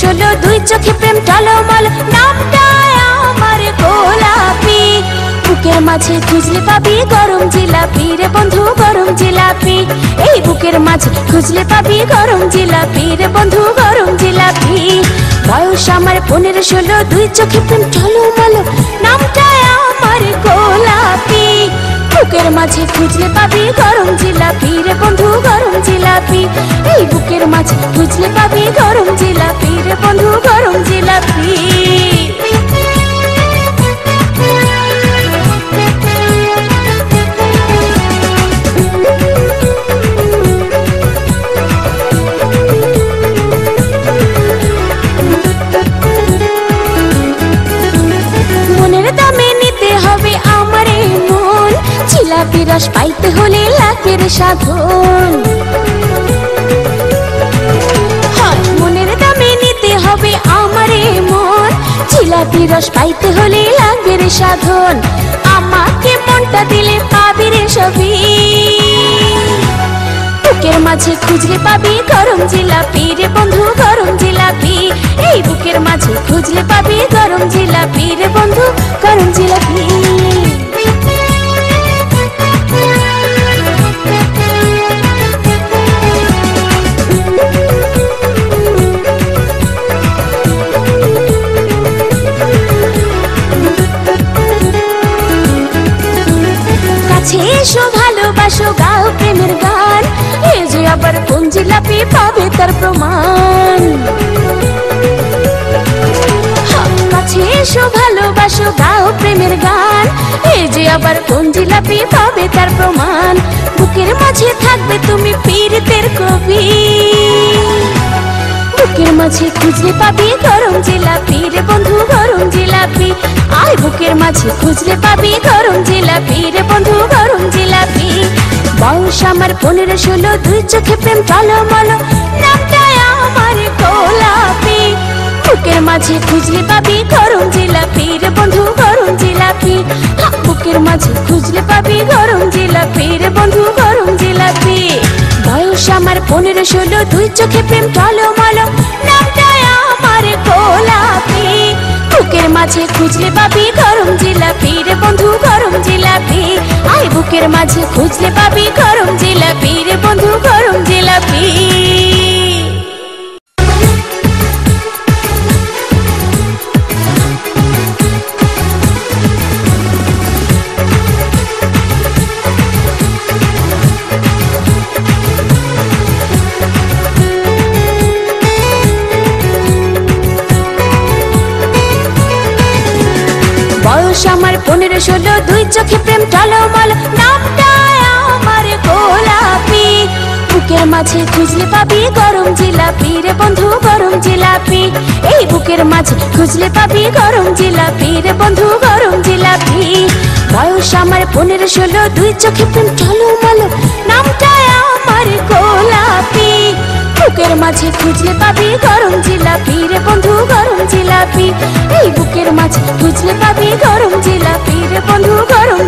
ষোলো দুই চোখে প্রেম টলমল। নামটা আমার গোলাপি। বুকের মাঝে খুঁজলে পাবি গরম জিলাপি রে বন্ধু, গরম জিলাপি। এই বুকের মাঝে খুঁজলে পাবি গরম জিলাপি রে বন্ধু, গরম জিলাপি। বয়স আমার পনেরো, ষোলো, দুই চোখে প্রেম টলমল। নামটা আমার গোলাপি। বুকের মাঝে খুঁজলে পাবি গরম জিলাপি রে বন্ধু, গরম জিলাপি। এই বুকের মাঝে খুঁজলে পাবি গরম জিলাপি রে বন্ধু জিলাপি রস পাইতে হলে লাখের সাধন। মনের দামে নিতে হবে আমার মন। জিলাপি রস পাইতে হলে লাখের সাধন। আমাকে মনটা দিলে পাবি রে সবই। বুকের মাঝে খুঁজলে পাবি গরম জিলাপি রে বন্ধু, গরম জিলাপি। এই বুকের মাঝে খুঁজলে পাবি গরম জিলাপি রে বন্ধু, গরম জিলাপি। এসো, ভালোবাসো, গাও প্রেমের গান। এ যে আবার কোন জিলাপি পাবে তার প্রমাণ। কাছে এসো, ভালোবাসো, গাও প্রেমের গান। এ যে আবার কোন জিলাপি পাবে তার প্রমাণ। বুকের মাঝে থাকবে তুমি পীড়িতের কবি। বুকের মাঝে খুঁজলে পাবি গরম জিলাপি রে বন্ধু, গরম জিলাপি। আয় বুকের মাঝে খুঁজলে পাবি গরম জিলাপি বন্ধু, গরম পনেরো ষোলো দুই চোখে প্রেম টলমল নামটা আমার গোলাপি। বুকের মাঝে খুঁজলে পাবি গরম জিলাপি। রে বন্ধু গরম জিলাপি। বুকের মাঝে খুঁজলে পাবি গরম জিলাপি। রে বন্ধু গরম জিলাপি। বয়স আমার পনেরো, ষোলো, দুই চোখে প্রেম টলমল নামটা আমার গোলাপি বুকের মাঝে খুঁজলে পাবি গরম জিলাপি রে বন্ধু, গরম জিলাপি। আয় বুকের মাঝে খুঁজলে পাবি গরম জিলাপি রে বন্ধু, গরম জিলাপি। বয়স আমার পনেরো ষোলো, দুই চোখে প্রেম টলমল। নামটা আমার গোলাপি। বুকের মাঝে খুঁজলে পাবি গরম জিলাপি রে বন্ধু, গরম জিলাপি। এই বুকের মাঝে খুঁজলে পাবি গরম জিলাপি রে বন্ধু, গরম জিলাপি। বয়স আমার পনেরো ষোলো, দুই চোখে প্রেম টলমল। নামটা আমার গোলাপি। বুকের মাঝে খুঁজলে পাবি গরম জিলাপি। মাঝে খুঁজলে পাবি গরম জিলাপি রে বন্ধু গরম